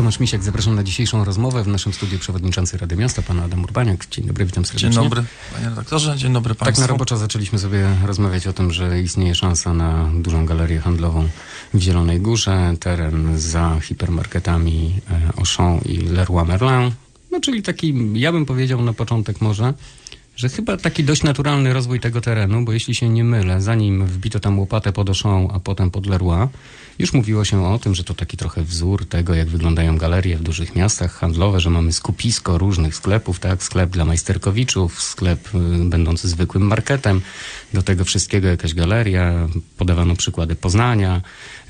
Tomasz Misiak, zapraszam na dzisiejszą rozmowę w naszym studiu przewodniczący Rady Miasta, pan Adam Urbaniak. Dzień dobry, witam serdecznie. Dzień dobry, panie redaktorze, dzień dobry państwu. Tak na roboczo zaczęliśmy sobie rozmawiać o tym, że istnieje szansa na dużą galerię handlową w Zielonej Górze, teren za hipermarketami e, Auchan i Leroy Merlin. No czyli taki, ja bym powiedział na początek może, że chyba taki dość naturalny rozwój tego terenu, bo jeśli się nie mylę, zanim wbito tam łopatę pod Auchan, a potem pod Leroy, już mówiło się o tym, że to taki trochę wzór tego, jak wyglądają galerie w dużych miastach handlowe, że mamy skupisko różnych sklepów, tak? Sklep dla majsterkowiczów, sklep y, będący zwykłym marketem, do tego wszystkiego jakaś galeria. Podawano przykłady Poznania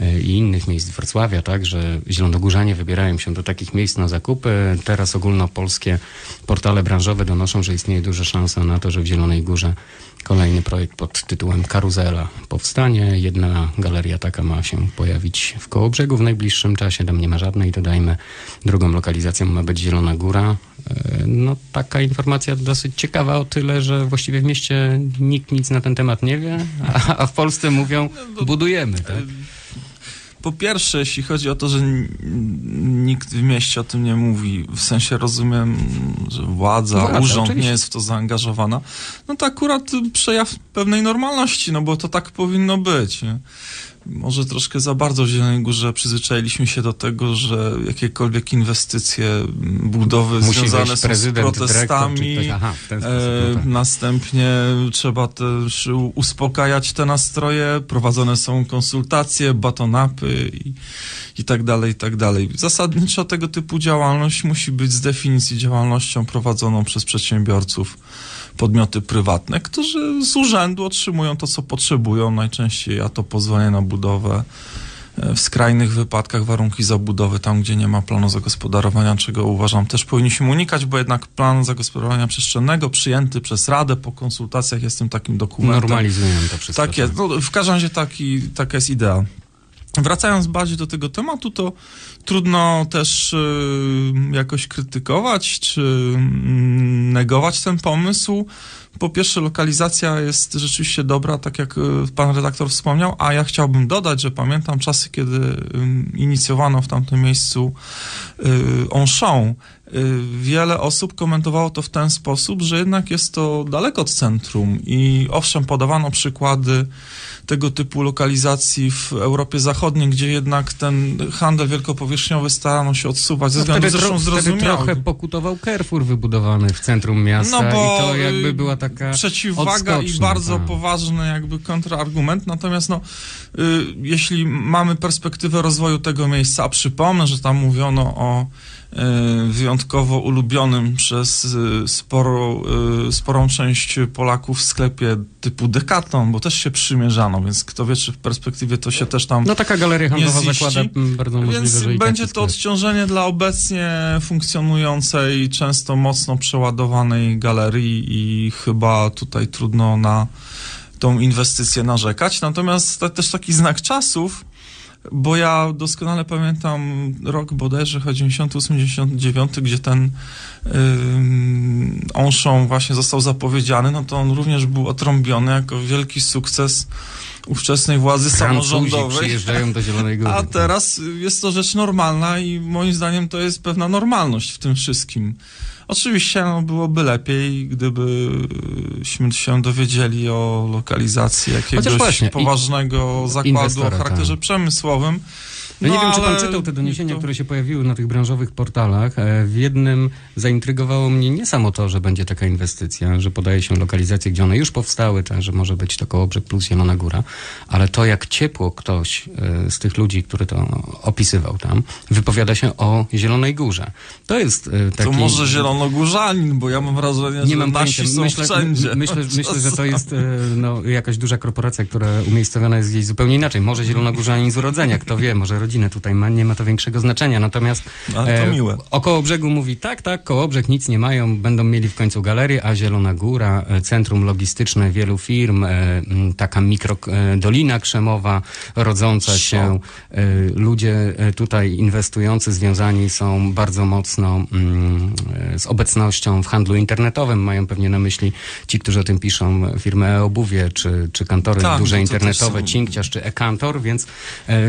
y, i innych miejsc Wrocławia, tak? Że zielonogórzanie wybierają się do takich miejsc na zakupy. Teraz ogólnopolskie portale branżowe donoszą, że istnieje duża szansa na to, że w Zielonej Górze Kolejny projekt pod tytułem Karuzela powstanie. Jedna galeria taka ma się pojawić w Kołobrzegu w najbliższym czasie. Tam nie ma żadnej, dodajmy. Drugą lokalizacją ma być Zielona Góra. E, no taka informacja dosyć ciekawa o tyle, że właściwie w mieście nikt nic na ten temat nie wie, a, a w Polsce mówią budujemy. Tak? Po pierwsze, jeśli chodzi o to, że nikt w mieście o tym nie mówi, w sensie rozumiem, że władza, władza urząd oczywiście. nie jest w to zaangażowana, no to akurat przejaw pewnej normalności, no bo to tak powinno być. Nie? Może troszkę za bardzo w Zielonej Górze przyzwyczailiśmy się do tego, że jakiekolwiek inwestycje, budowy Musi związane są z protestami, Aha, sposób, no tak. następnie trzeba też uspokajać te nastroje, prowadzone są konsultacje, batonapy i, i tak dalej, i tak dalej. Zasadniczo tego typu działalność musi być z definicji działalnością prowadzoną przez przedsiębiorców podmioty prywatne, którzy z urzędu otrzymują to, co potrzebują, najczęściej a to pozwolenie na budowę, e, w skrajnych wypadkach warunki zabudowy, tam gdzie nie ma planu zagospodarowania, czego uważam też powinniśmy unikać, bo jednak plan zagospodarowania przestrzennego przyjęty przez Radę po konsultacjach jest tym takim dokumentem. Normalizują to wszystko. Tak jest. No, w każdym razie taki, taka jest idea. Wracając bardziej do tego tematu, to trudno też y, jakoś krytykować czy y, negować ten pomysł. Po pierwsze, lokalizacja jest rzeczywiście dobra, tak jak y, pan redaktor wspomniał, a ja chciałbym dodać, że pamiętam czasy, kiedy y, inicjowano w tamtym miejscu Onchon. Wiele osób komentowało to w ten sposób, że jednak jest to daleko od centrum i owszem, podawano przykłady tego typu lokalizacji w Europie Zachodniej, gdzie jednak ten handel wielkopowierzchniowy starano się odsuwać ze no względu zresztą zrozumiałych. trochę pokutował Carrefour wybudowany w centrum miasta no bo i to jakby była taka przeciwwaga i bardzo tak. poważny jakby kontrargument. Natomiast no, y, jeśli mamy perspektywę rozwoju tego miejsca, a przypomnę, że tam mówiono o wyjątkowo ulubionym przez y, sporo, y, sporą część Polaków w sklepie typu Decathlon, bo też się przymierzano, więc kto wie, czy w perspektywie to się też tam No taka galeria handlowa zakłada bardzo możliwe, Więc że będzie to odciążenie dla obecnie funkcjonującej, często mocno przeładowanej galerii i chyba tutaj trudno na tą inwestycję narzekać. Natomiast to też taki znak czasów, bo ja doskonale pamiętam rok bodajże 98-99, gdzie ten Onszą właśnie został zapowiedziany, no to on również był otrąbiony jako wielki sukces ówczesnej władzy Francuzi samorządowej. przyjeżdżają do Zielonej Góry. A teraz jest to rzecz normalna i moim zdaniem to jest pewna normalność w tym wszystkim. Oczywiście no, byłoby lepiej, gdybyśmy się dowiedzieli o lokalizacji jakiegoś właśnie, poważnego zakładu o charakterze tak. przemysłowym. No, no nie wiem, czy pan czytał te doniesienia, to... które się pojawiły na tych branżowych portalach. E, w jednym zaintrygowało mnie nie samo to, że będzie taka inwestycja, że podaje się lokalizację, gdzie one już powstały, tak, że może być to Kołobrzeg plus Zielona Góra, ale to, jak ciepło ktoś e, z tych ludzi, który to opisywał tam, wypowiada się o Zielonej Górze. To jest e, taki... To może zielonogórzanin, bo ja mam wrażenie, nie że mam nasi są myślę, wszędzie. Myślę, myślę, że to jest no, jakaś duża korporacja, która umiejscowiona jest gdzieś zupełnie inaczej. Może zielonogórzanin z urodzenia, kto wie, może tutaj ma, nie ma to większego znaczenia. Natomiast Ale to e, miłe. około brzegu mówi tak, tak, koło brzeg nic nie mają, będą mieli w końcu galerię, a Zielona Góra, e, centrum logistyczne wielu firm, e, taka mikrodolina e, krzemowa rodząca się. E, ludzie e, tutaj inwestujący, związani są bardzo mocno mm, z obecnością w handlu internetowym. Mają pewnie na myśli ci, którzy o tym piszą, firmy e-obuwie, czy, czy kantory tak, duże internetowe, Cinkciarz, czy e-kantor, więc,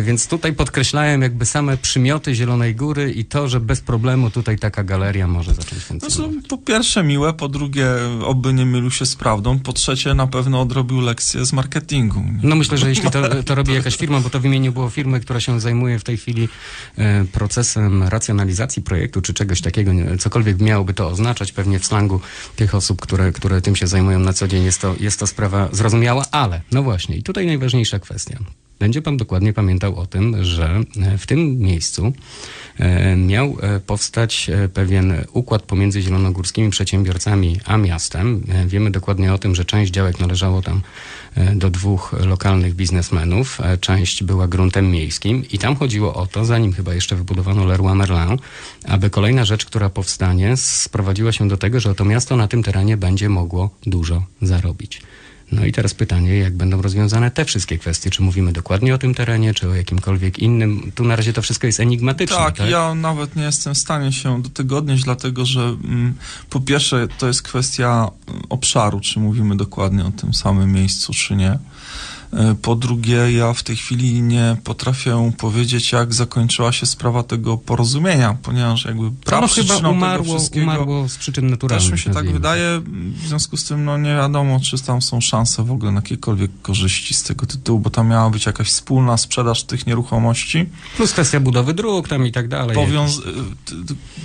więc tutaj podkreślam podkreślają jakby same przymioty Zielonej Góry i to, że bez problemu tutaj taka galeria może zacząć funkcjonować. Znaczy, po pierwsze miłe, po drugie oby nie mylił się z prawdą, po trzecie na pewno odrobił lekcję z marketingu. No myślę, że jeśli to, to robi jakaś firma, bo to w imieniu było firmy, która się zajmuje w tej chwili e, procesem racjonalizacji projektu, czy czegoś takiego, cokolwiek miałoby to oznaczać, pewnie w slangu tych osób, które, które tym się zajmują na co dzień jest to, jest to sprawa zrozumiała, ale no właśnie i tutaj najważniejsza kwestia będzie pan dokładnie pamiętał o tym, że e, w tym miejscu e, miał e, powstać pewien układ pomiędzy zielonogórskimi przedsiębiorcami a miastem. Wiemy dokładnie o tym, że część działek należało tam do dwóch lokalnych biznesmenów, część była gruntem miejskim i tam chodziło o to, zanim chyba jeszcze wybudowano Leroy Merlin, aby kolejna rzecz, która powstanie, sprowadziła się do tego, że to miasto na tym terenie będzie mogło dużo zarobić. No i teraz pytanie, jak będą rozwiązane te wszystkie kwestie? Czy mówimy dokładnie o tym terenie, czy o jakimkolwiek innym? Tu na razie to wszystko jest enigmatyczne. Tak, tak? ja nawet nie jestem w stanie się do tego odnieść, dlatego że mm, po pierwsze to jest kwestia obszaru, czy mówimy dokładnie o tym samym miejscu, czy nie. E, po drugie, ja w tej chwili nie potrafię powiedzieć, jak zakończyła się sprawa tego porozumienia, ponieważ jakby prawo chyba umarło, umarło z przyczyn naturalnych. Też mi się tak wydaje, w związku z tym no nie wiadomo, czy tam są szanse w ogóle na jakiekolwiek korzyści z tego tytułu, bo tam miała być jakaś wspólna sprzedaż tych nieruchomości. Plus kwestia budowy dróg tam i tak dalej. Powiąz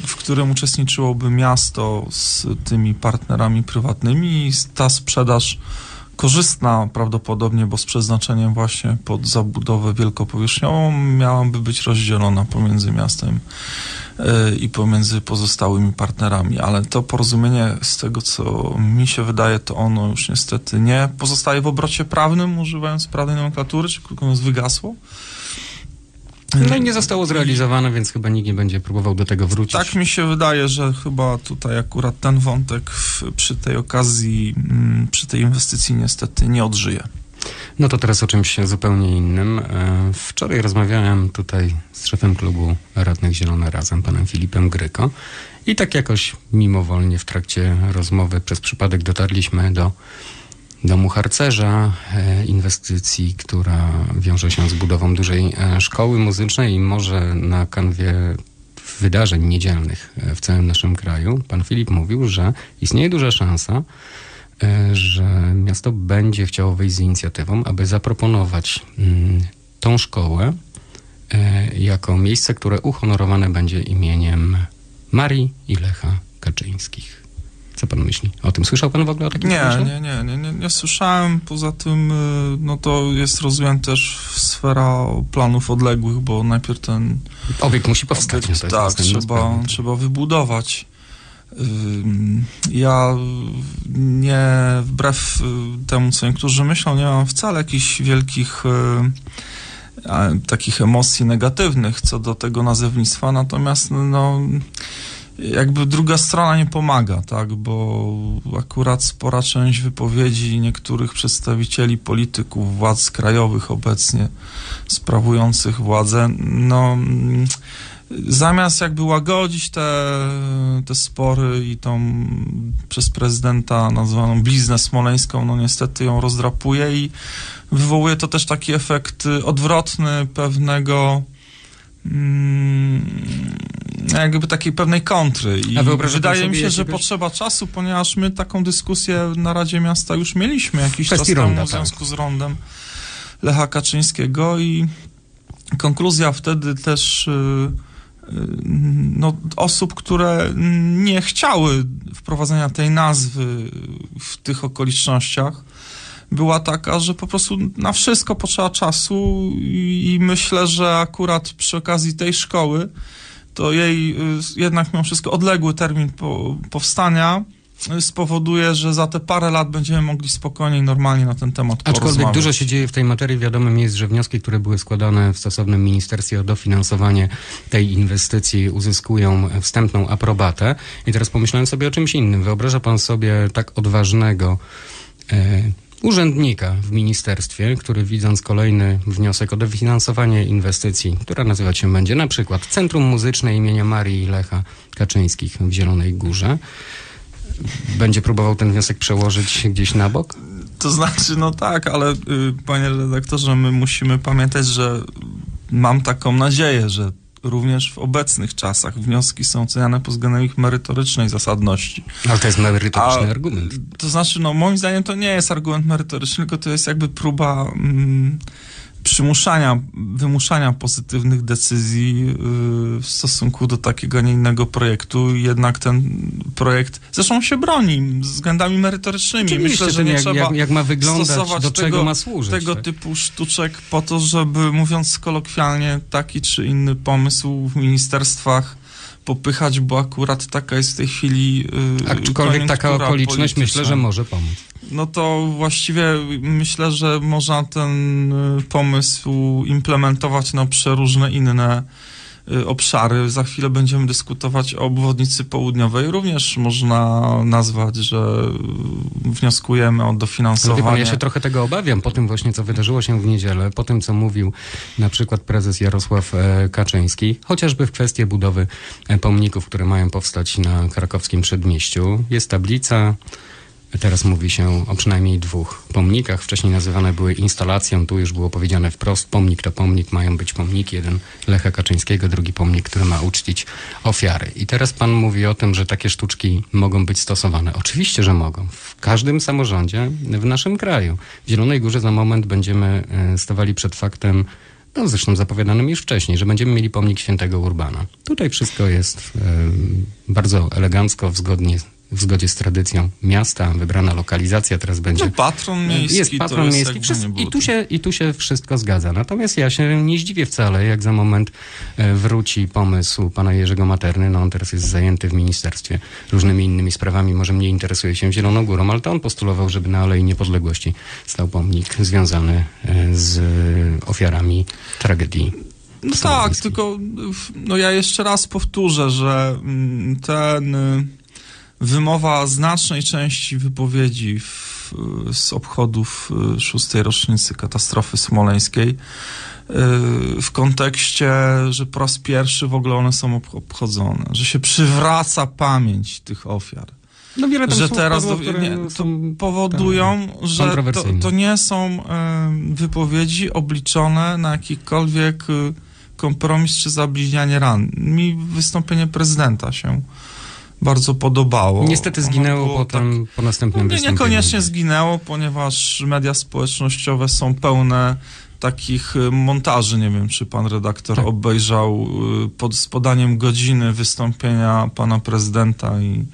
w którym uczestniczyłoby miasto z tymi partnerami prywatnymi i ta sprzedaż korzystna prawdopodobnie, bo z przeznaczeniem właśnie pod zabudowę wielkopowierzchniową miałaby być rozdzielona pomiędzy miastem e, i pomiędzy pozostałymi partnerami, ale to porozumienie z tego, co mi się wydaje, to ono już niestety nie pozostaje w obrocie prawnym, używając prawnej nomenklatury, czy krótko mówiąc wygasło. No i nie zostało zrealizowane, więc chyba nikt nie będzie próbował do tego wrócić. Tak mi się wydaje, że chyba tutaj akurat ten wątek w, przy tej okazji, mm, przy tej inwestycji niestety nie odżyje. No to teraz o czymś zupełnie innym. E, wczoraj rozmawiałem tutaj z szefem klubu Radnych Zielone Razem, panem Filipem Gryko i tak jakoś mimowolnie w trakcie rozmowy przez przypadek dotarliśmy do domu harcerza, e, inwestycji, która wiąże się z budową dużej e, szkoły muzycznej i może na kanwie wydarzeń niedzielnych e, w całym naszym kraju. Pan Filip mówił, że istnieje duża szansa, że miasto będzie chciało wyjść z inicjatywą, aby zaproponować mm, tą szkołę jako miejsce, które uhonorowane będzie imieniem Marii i Lecha Kaczyńskich. Co pan myśli o tym? Słyszał pan w ogóle o takim nie, nie, nie, nie, nie, nie słyszałem. Poza tym, y, no to jest rozumiem też sfera planów odległych, bo najpierw ten... Obiekt musi powstać. Obiekt, no tak, trzeba, sprawa, trzeba wybudować. Ja nie, wbrew y, temu, co niektórzy myślą, nie mam wcale jakichś wielkich y, takich emocji negatywnych co do tego nazewnictwa, natomiast no jakby druga strona nie pomaga, tak, bo akurat spora część wypowiedzi niektórych przedstawicieli polityków, władz krajowych obecnie sprawujących władzę, no zamiast jakby łagodzić te, te spory i tą przez prezydenta nazwaną bliznę smoleńską, no niestety ją rozdrapuje i wywołuje to też taki efekt odwrotny pewnego mm, jakby takiej pewnej kontry. I wydaje mi się, że potrzeba czasu, ponieważ my taką dyskusję na Radzie Miasta już mieliśmy jakiś czas temu w tak. związku tak. z rondem Lecha Kaczyńskiego i konkluzja wtedy też y, y, no, osób, które nie chciały wprowadzenia tej nazwy w tych okolicznościach, była taka, że po prostu na wszystko potrzeba czasu i myślę, że akurat przy okazji tej szkoły to jej y, jednak mimo wszystko odległy termin po, powstania y, spowoduje, że za te parę lat będziemy mogli spokojnie i normalnie na ten temat Aczkolwiek dużo się dzieje w tej materii. Wiadomym jest, że wnioski, które były składane w stosownym ministerstwie o dofinansowanie tej inwestycji uzyskują wstępną aprobatę. I teraz pomyślałem sobie o czymś innym. Wyobraża pan sobie tak odważnego e, urzędnika w ministerstwie, który widząc kolejny wniosek o dofinansowanie inwestycji, która nazywać się będzie na przykład Centrum Muzyczne imienia Marii i Lecha Kaczyńskich w Zielonej Górze, będzie próbował ten wniosek przełożyć gdzieś na bok? To znaczy, no tak, ale y, panie redaktorze, my musimy pamiętać, że mam taką nadzieję, że również w obecnych czasach wnioski są oceniane pod względem ich merytorycznej zasadności. Ale to jest merytoryczny A, argument. To znaczy, no moim zdaniem to nie jest argument merytoryczny, tylko to jest jakby próba mm, przymuszania, wymuszania pozytywnych decyzji y, w stosunku do takiego, a nie innego projektu. Jednak ten projekt zresztą się broni względami merytorycznymi. Oczywiście, Myślę, że nie jak, trzeba jak, jak ma wyglądać, do czego tego, ma służyć. Tego tak? typu sztuczek po to, żeby mówiąc kolokwialnie, taki czy inny pomysł w ministerstwach popychać, bo akurat taka jest w tej chwili. Yy, Aczkolwiek taka okoliczność myślę, że może pomóc. No to właściwie myślę, że można ten y, pomysł implementować na przeróżne inne obszary. Za chwilę będziemy dyskutować o obwodnicy południowej. Również można nazwać, że wnioskujemy o dofinansowanie. Pan, ja się trochę tego obawiam po tym właśnie, co wydarzyło się w niedzielę, po tym, co mówił na przykład prezes Jarosław e, Kaczyński, chociażby w kwestii budowy e, pomników, które mają powstać na krakowskim przedmieściu. Jest tablica, Teraz mówi się o przynajmniej dwóch pomnikach. Wcześniej nazywane były instalacją. Tu już było powiedziane wprost, pomnik to pomnik, mają być pomniki. Jeden Lecha Kaczyńskiego, drugi pomnik, który ma uczcić ofiary. I teraz pan mówi o tym, że takie sztuczki mogą być stosowane. Oczywiście, że mogą. W każdym samorządzie w naszym kraju. W Zielonej Górze za moment będziemy e, stawali przed faktem no zresztą zapowiadanym już wcześniej, że będziemy mieli pomnik świętego Urbana. Tutaj wszystko jest y, bardzo elegancko, zgodnie w zgodzie z tradycją miasta, wybrana lokalizacja teraz będzie... No, patron miejski. Jest patron jest miejski wszystko, i, tu się, i tu się wszystko zgadza. Natomiast ja się nie zdziwię wcale, jak za moment e, wróci pomysł pana Jerzego Materny, no on teraz jest zajęty w ministerstwie różnymi innymi sprawami, może mniej interesuje się Zieloną Górą, ale to on postulował, żeby na Alei Niepodległości stał pomnik związany e, z ofiarami tragedii no tak, tylko no ja jeszcze raz powtórzę, że mm, ten wymowa znacznej części wypowiedzi w, z obchodów y, szóstej rocznicy katastrofy smoleńskiej y, w kontekście, że po raz pierwszy w ogóle one są obchodzone, że się przywraca pamięć tych ofiar. No wiele że teraz do, nie, to powodują, że to, to, nie są y, wypowiedzi obliczone na jakikolwiek kompromis czy zabliźnianie ran. Mi wystąpienie prezydenta się bardzo podobało. Niestety zginęło potem tak, po następnym no, nie, Niekoniecznie zginęło, ponieważ media społecznościowe są pełne takich y, montaży. Nie wiem, czy pan redaktor tak. obejrzał y, pod, z podaniem godziny wystąpienia pana prezydenta i,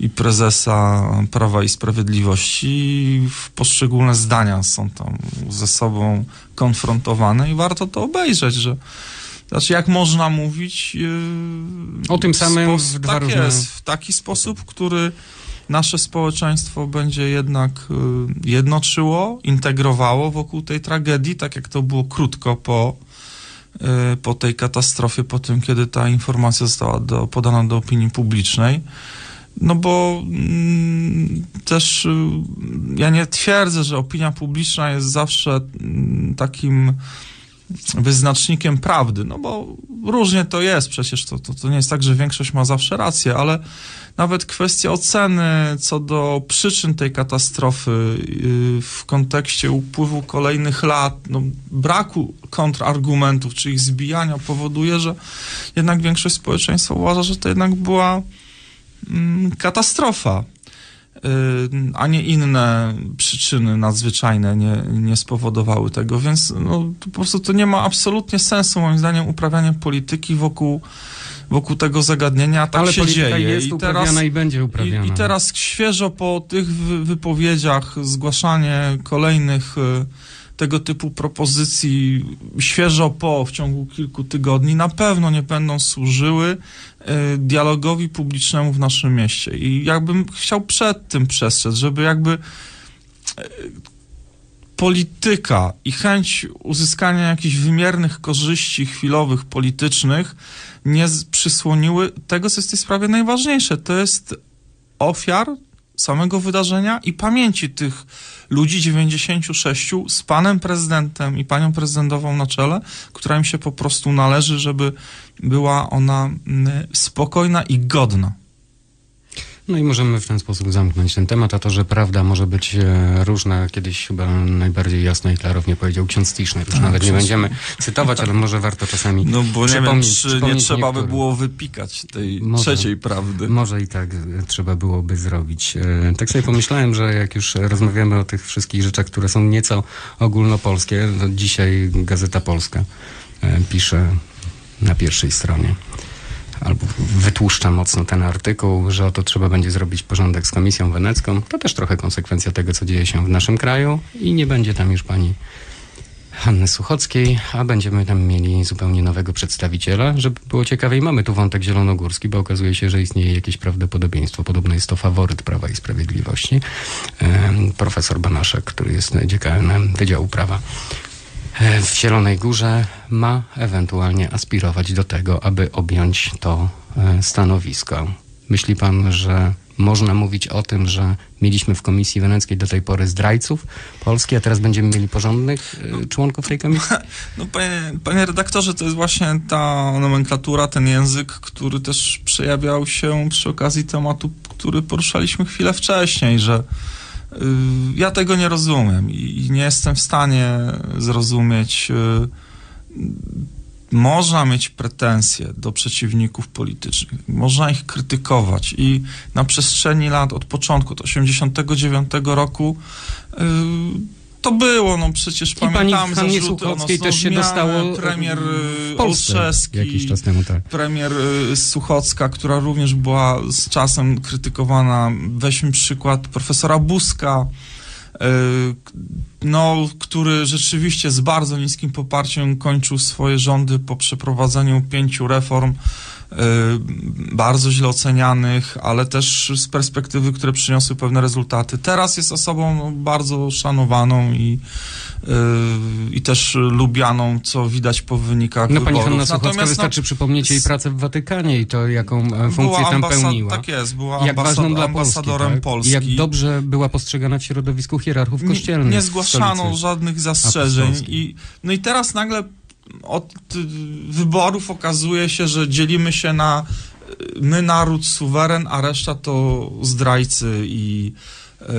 i prezesa Prawa i Sprawiedliwości. Poszczególne zdania są tam ze sobą konfrontowane i warto to obejrzeć, że znaczy, jak można mówić... Yy, o tym samym w dwa tak różne... jest, w taki sposób, który nasze społeczeństwo będzie jednak yy, jednoczyło, integrowało wokół tej tragedii, tak jak to było krótko po, yy, po tej katastrofie, po tym, kiedy ta informacja została do, podana do opinii publicznej. No bo mm, też ja nie twierdzę, że opinia publiczna jest zawsze mm, takim wyznacznikiem prawdy, no bo różnie to jest, przecież to, to, to nie jest tak, że większość ma zawsze rację, ale nawet kwestia oceny co do przyczyn tej katastrofy yy, w kontekście upływu kolejnych lat, no, braku kontrargumentów, czy ich zbijania powoduje, że jednak większość społeczeństwa uważa, że to jednak była mm, katastrofa. Y, a nie inne przyczyny nadzwyczajne nie, nie spowodowały tego, więc no, po prostu to nie ma absolutnie sensu, moim zdaniem, uprawianie polityki wokół wokół tego zagadnienia, tak Ale się dzieje. Jest I teraz, i będzie uprawiana. I, I, teraz świeżo po tych wypowiedziach zgłaszanie kolejnych y, tego typu propozycji świeżo po, w ciągu kilku tygodni, na pewno nie będą służyły E, dialogowi publicznemu w naszym mieście. I jakbym chciał przed tym przestrzec, żeby jakby e, polityka i chęć uzyskania jakichś wymiernych korzyści chwilowych, politycznych nie przysłoniły tego, co jest w tej sprawie najważniejsze. To jest ofiar samego wydarzenia i pamięci tych ludzi 96 z panem prezydentem i panią prezydentową na czele, która im się po prostu należy, żeby była ona spokojna i godna. No i możemy w ten sposób zamknąć ten temat, a to, że prawda może być e, różna, kiedyś chyba najbardziej jasno i klarownie powiedział ksiądz Tischner. Już tak, nawet nie będziemy cytować, ale może warto czasami No bo nie wiem, czy nie trzeba by było wypikać tej może, trzeciej prawdy. Może i tak e, trzeba byłoby zrobić. E, tak sobie pomyślałem, że jak już rozmawiamy o tych wszystkich rzeczach, które są nieco ogólnopolskie, to dzisiaj Gazeta Polska pisze na pierwszej stronie albo wytłuszcza mocno ten artykuł, że oto trzeba będzie zrobić porządek z Komisją Wenecką. To też trochę konsekwencja tego, co dzieje się w naszym kraju i nie będzie tam już pani Hanny Suchockiej, a będziemy tam mieli zupełnie nowego przedstawiciela, żeby było ciekawiej. Mamy tu wątek zielonogórski, bo okazuje się, że istnieje jakieś prawdopodobieństwo. Podobno jest to faworyt Prawa i Sprawiedliwości. Profesor Banaszek, który jest dziekanem Wydziału Prawa w Zielonej Górze ma ewentualnie aspirować do tego, aby objąć to e, stanowisko. Myśli pan, że można mówić o tym, że mieliśmy w Komisji Weneckiej do tej pory zdrajców Polski, a teraz będziemy mieli porządnych e, członków tej komisji? No, panie, panie redaktorze, to jest właśnie ta nomenklatura, ten język, który też przejawiał się przy okazji tematu, który poruszaliśmy chwilę wcześniej, że ja tego nie rozumiem i nie jestem w stanie zrozumieć. Y, można mieć pretensje do przeciwników politycznych, można ich krytykować i na przestrzeni lat od początku, od 1989 roku, yy, to było, no przecież I pamiętam pani Suchockiej też się dostało premier y, Olszewski, jakiś czas temu, tak. premier y, Suchocka, która również była z czasem krytykowana. Weźmy przykład profesora Buska, y, no, który rzeczywiście z bardzo niskim poparciem kończył swoje rządy po przeprowadzeniu pięciu reform bardzo źle ocenianych, ale też z perspektywy, które przyniosły pewne rezultaty. Teraz jest osobą no, bardzo szanowaną i, y, i też lubianą, co widać po wynikach no, wyborów. Pani Hanna Natomiast wystarczy no, przypomnieć jej pracę w Watykanie i to, jaką e, funkcję tam pełniła. Tak jest, była jak ambasad dla ambasadorem Polski. Tak? Polski. Jak dobrze była postrzegana w środowisku hierarchów kościelnych. Nie, nie zgłaszano żadnych zastrzeżeń. I, no i teraz nagle od wyborów okazuje się, że dzielimy się na my naród suweren, a reszta to zdrajcy i E,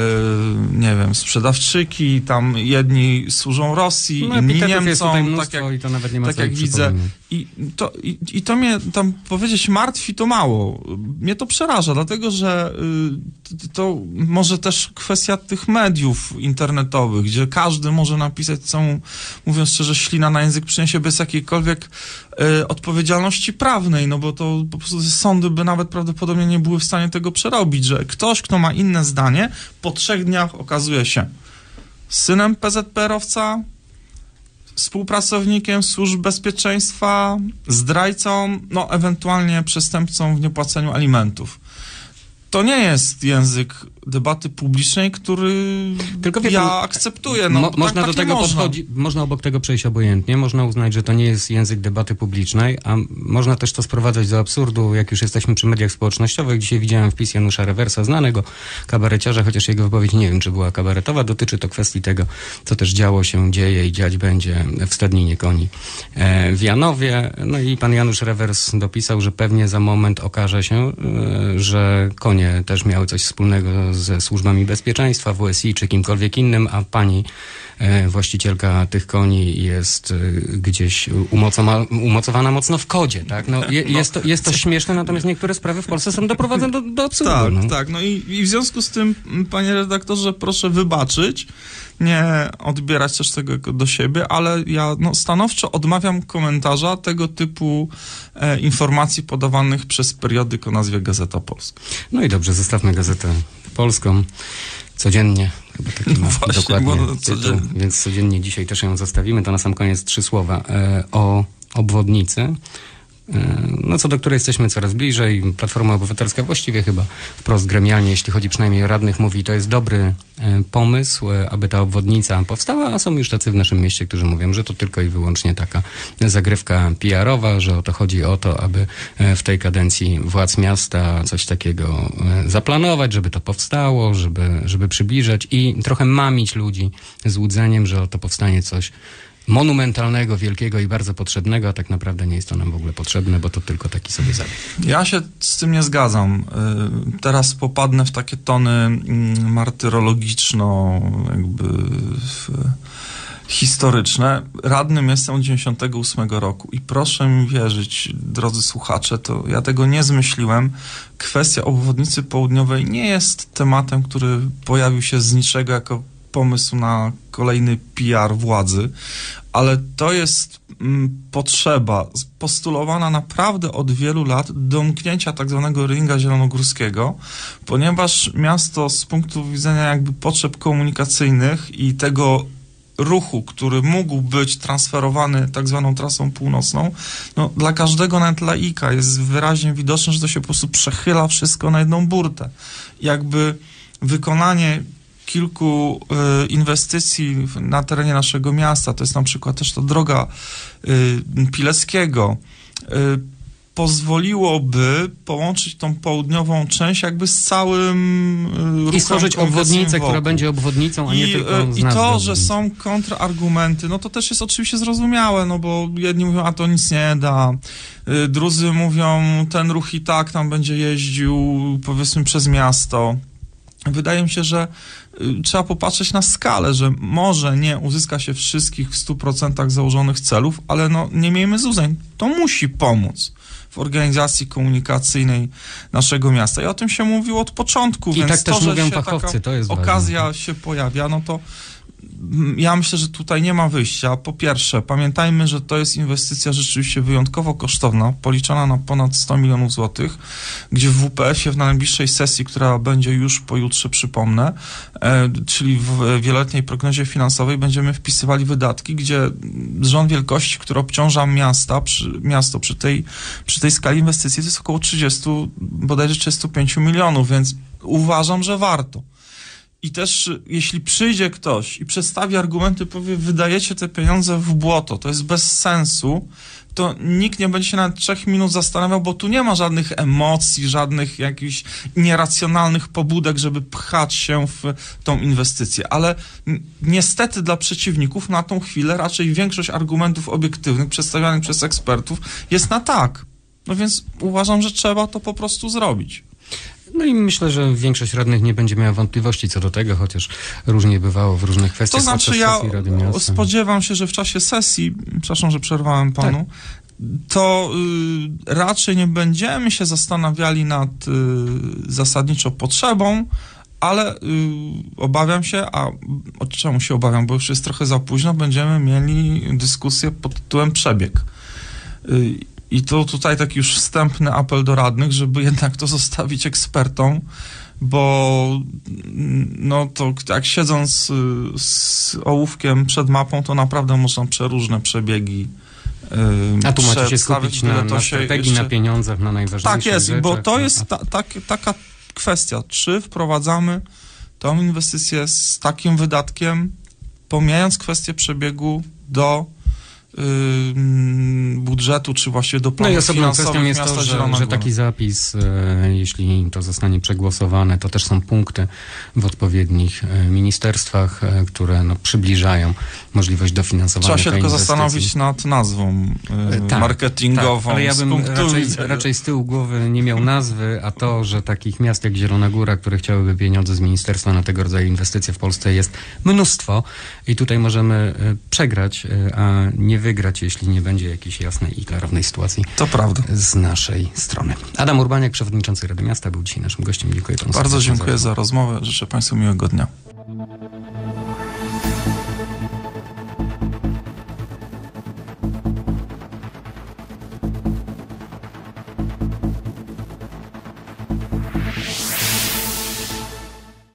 nie wiem, sprzedawczyki, tam jedni służą Rosji, no, inni Niemcom, tak jak, i to nawet nie ma tak jak widzę. I to, i, I to mnie tam powiedzieć martwi to mało. Mnie to przeraża, dlatego że y, to może też kwestia tych mediów internetowych, gdzie każdy może napisać, co mu, mówiąc szczerze, ślina na język przyniesie bez jakiejkolwiek y, odpowiedzialności prawnej, no bo to po prostu sądy by nawet prawdopodobnie nie były w stanie tego przerobić, że ktoś, kto ma inne zdanie, po trzech dniach okazuje się synem PZPR-owca, współpracownikiem służb bezpieczeństwa, zdrajcą, no ewentualnie przestępcą w niepłaceniu alimentów. To nie jest język debaty publicznej, który Tylko ja akceptuję. No, mo, tak, można tak do tego można. podchodzić, można obok tego przejść obojętnie, można uznać, że to nie jest język debaty publicznej, a można też to sprowadzać do absurdu, jak już jesteśmy przy mediach społecznościowych. Dzisiaj widziałem wpis Janusza Rewersa, znanego kabareciarza, chociaż jego wypowiedź nie wiem, czy była kabaretowa, dotyczy to kwestii tego, co też działo się, dzieje i dziać będzie w Stadninie Koni e, w Janowie. No i pan Janusz Rewers dopisał, że pewnie za moment okaże się, e, że konie też miały coś wspólnego ze służbami bezpieczeństwa, WSI czy kimkolwiek innym, a pani właścicielka tych koni jest e, gdzieś umocowana, umocowana mocno w kodzie, tak? No, je, no. jest, to, jest to śmieszne, natomiast niektóre sprawy w Polsce są doprowadzone do, do absurdu. Tak, no. tak. No i, i w związku z tym, panie redaktorze, proszę wybaczyć, nie odbierać też tego do siebie, ale ja no, stanowczo odmawiam komentarza tego typu e, informacji podawanych przez periodyk o nazwie Gazeta Polska. No i dobrze, zostawmy Gazetę Polską codziennie. Chyba taki no właśnie, dokładnie tytuł, więc codziennie dzisiaj też ją zostawimy. To na sam koniec trzy słowa e, o obwodnicy. E, no co do której jesteśmy coraz bliżej. Platforma Obywatelska właściwie chyba wprost gremialnie, jeśli chodzi przynajmniej o radnych, mówi, to jest dobry e, pomysł, e, aby ta obwodnica powstała, a są już tacy w naszym mieście, którzy mówią, że to tylko i wyłącznie taka zagrywka PR-owa, że o to chodzi o to, aby w tej kadencji władz miasta coś takiego zaplanować, żeby to powstało, żeby, żeby przybliżać i trochę mamić ludzi złudzeniem, że oto powstanie coś monumentalnego, wielkiego i bardzo potrzebnego, a tak naprawdę nie jest to nam w ogóle potrzebne, bo to tylko taki sobie zabieg. Ja się z tym nie zgadzam. Y, teraz popadnę w takie tony mm, martyrologiczno, jakby historyczne. Radnym jestem od 98 roku i proszę mi wierzyć, drodzy słuchacze, to ja tego nie zmyśliłem. Kwestia obwodnicy południowej nie jest tematem, który pojawił się z niczego jako pomysł na kolejny PR władzy, ale to jest mm, potrzeba postulowana naprawdę od wielu lat domknięcia tak zwanego ringa zielonogórskiego, ponieważ miasto z punktu widzenia jakby potrzeb komunikacyjnych i tego ruchu, który mógł być transferowany tak zwaną trasą północną, no, dla każdego nawet laika jest wyraźnie widoczne, że to się po prostu przechyla wszystko na jedną burtę. Jakby wykonanie kilku y, inwestycji na terenie naszego miasta, to jest na przykład też ta droga y, Pileckiego, y, pozwoliłoby połączyć tą południową część jakby z całym I stworzyć obwodnicę, wokół. która będzie obwodnicą, a nie I, tylko I to, że są kontrargumenty, no to też jest oczywiście zrozumiałe, no bo jedni mówią, a to nic nie da, drudzy mówią, ten ruch i tak tam będzie jeździł powiedzmy przez miasto. Wydaje mi się, że trzeba popatrzeć na skalę, że może nie uzyska się wszystkich w 100% założonych celów, ale no nie miejmy złudzeń, to musi pomóc w organizacji komunikacyjnej naszego miasta. I o tym się mówiło od początku, I więc tak to, też mówią fachowcy, to jest okazja ważne. się pojawia, no to ja myślę, że tutaj nie ma wyjścia. Po pierwsze, pamiętajmy, że to jest inwestycja rzeczywiście wyjątkowo kosztowna, policzona na ponad 100 milionów złotych, gdzie w WPS-ie w najbliższej sesji, która będzie już pojutrze, przypomnę, e, czyli w wieloletniej prognozie finansowej będziemy wpisywali wydatki, gdzie rząd wielkości, który obciąża miasta, przy, miasto przy tej, przy tej skali inwestycji to jest około 30, bodajże 35 milionów, więc uważam, że warto. I też jeśli przyjdzie ktoś i przedstawi argumenty, powie, wydajecie te pieniądze w błoto, to jest bez sensu, to nikt nie będzie się nawet trzech minut zastanawiał, bo tu nie ma żadnych emocji, żadnych jakichś nieracjonalnych pobudek, żeby pchać się w tą inwestycję. Ale niestety dla przeciwników na tą chwilę raczej większość argumentów obiektywnych przedstawianych przez ekspertów jest na tak. No więc uważam, że trzeba to po prostu zrobić. No i myślę, że większość radnych nie będzie miała wątpliwości co do tego, chociaż różnie bywało w różnych kwestiach. To znaczy ja spodziewam się, że w czasie sesji, przepraszam, że przerwałem panu, tak. to y, raczej nie będziemy się zastanawiali nad y, zasadniczo potrzebą, ale y, obawiam się, a o czemu się obawiam, bo już jest trochę za późno, będziemy mieli dyskusję pod tytułem przebieg. Y, i to tutaj taki już wstępny apel do radnych, żeby jednak to zostawić ekspertom, bo no to jak siedząc z ołówkiem przed mapą, to naprawdę można przeróżne przebiegi a tu macie się skupić na, na strategii, jeszcze... na pieniądzach, na najważniejszych Tak jest, rzeczach. bo to jest ta, ta, taka kwestia. Czy wprowadzamy tą inwestycję z takim wydatkiem, pomijając kwestię przebiegu do budżetu, czy właśnie do planów No i osobną kwestią jest to, że, że, taki zapis, e, jeśli to zostanie przegłosowane, to też są punkty w odpowiednich e, ministerstwach, e, które no, przybliżają możliwość dofinansowania Trzeba się tylko zastanowić nad nazwą tak, marketingową. Tak, ale ja bym raczej, raczej z tyłu głowy nie miał nazwy, a to, że takich miast jak Zielona Góra, które chciałyby pieniądze z ministerstwa na tego rodzaju inwestycje w Polsce jest mnóstwo i tutaj możemy przegrać, a nie wygrać, jeśli nie będzie jakiejś jasnej i klarownej sytuacji. To prawda. Z naszej strony. Adam Urbaniak, przewodniczący Rady Miasta, był dzisiaj naszym gościem. Dziękuję panu Bardzo dziękuję za rozmowę. Życzę państwu miłego dnia.